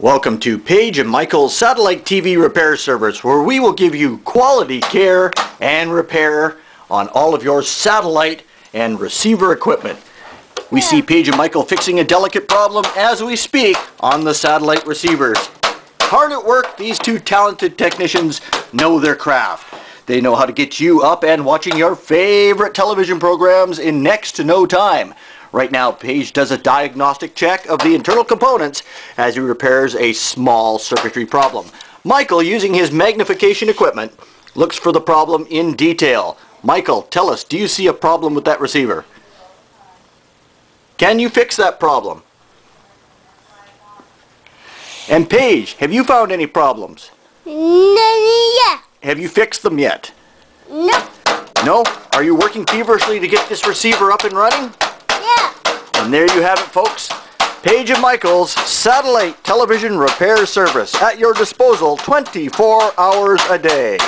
Welcome to Paige and Michael's Satellite TV Repair Service where we will give you quality care and repair on all of your satellite and receiver equipment. We see Paige and Michael fixing a delicate problem as we speak on the satellite receivers. Hard at work, these two talented technicians know their craft. They know how to get you up and watching your favorite television programs in next to no time. Right now, Paige does a diagnostic check of the internal components as he repairs a small circuitry problem. Michael, using his magnification equipment, looks for the problem in detail. Michael, tell us, do you see a problem with that receiver? Can you fix that problem? And Paige, have you found any problems? Yeah. Have you fixed them yet? No. No? Are you working feverishly to get this receiver up and running? Yeah. And there you have it, folks. Paige and Michael's satellite television repair service at your disposal 24 hours a day.